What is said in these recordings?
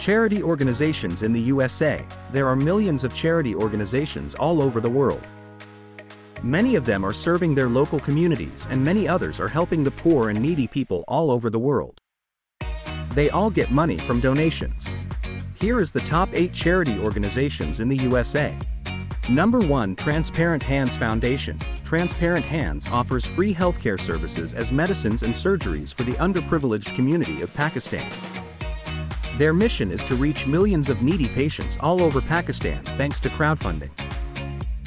Charity organizations in the USA, there are millions of charity organizations all over the world. Many of them are serving their local communities and many others are helping the poor and needy people all over the world. They all get money from donations. Here is the top 8 charity organizations in the USA. Number 1 Transparent Hands Foundation. Transparent Hands offers free healthcare services as medicines and surgeries for the underprivileged community of Pakistan. Their mission is to reach millions of needy patients all over Pakistan thanks to crowdfunding.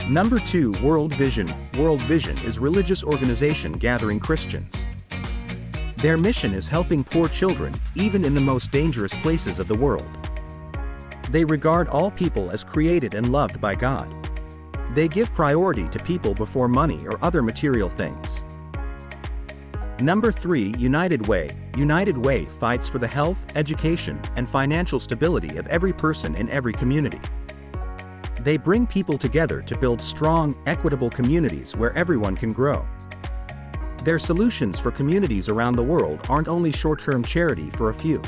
Number 2 World Vision World Vision is religious organization gathering Christians. Their mission is helping poor children, even in the most dangerous places of the world. They regard all people as created and loved by God. They give priority to people before money or other material things. Number 3 United Way United Way fights for the health, education, and financial stability of every person in every community. They bring people together to build strong, equitable communities where everyone can grow. Their solutions for communities around the world aren't only short-term charity for a few.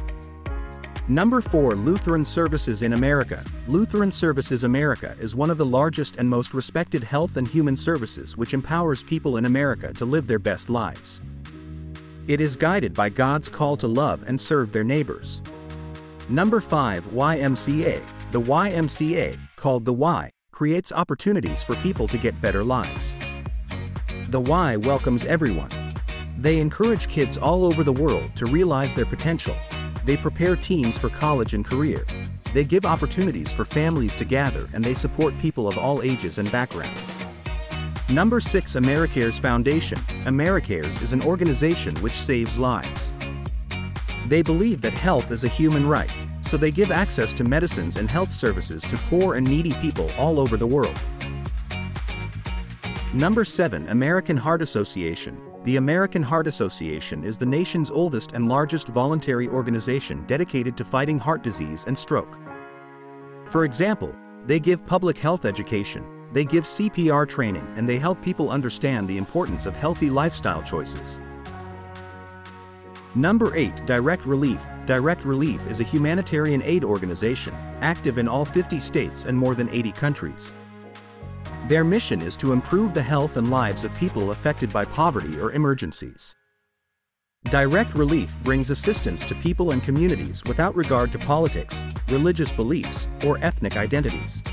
Number 4 Lutheran Services in America Lutheran Services America is one of the largest and most respected health and human services which empowers people in America to live their best lives. It is guided by God's call to love and serve their neighbors. Number 5 YMCA The YMCA called The Y, creates opportunities for people to get better lives. The Y welcomes everyone. They encourage kids all over the world to realize their potential. They prepare teens for college and career. They give opportunities for families to gather and they support people of all ages and backgrounds. Number 6 AmeriCares Foundation AmeriCares is an organization which saves lives. They believe that health is a human right, so they give access to medicines and health services to poor and needy people all over the world. Number 7 American Heart Association The American Heart Association is the nation's oldest and largest voluntary organization dedicated to fighting heart disease and stroke. For example, they give public health education, they give CPR training and they help people understand the importance of healthy lifestyle choices. Number 8 Direct Relief Direct Relief is a humanitarian aid organization, active in all 50 states and more than 80 countries. Their mission is to improve the health and lives of people affected by poverty or emergencies. Direct Relief brings assistance to people and communities without regard to politics, religious beliefs, or ethnic identities.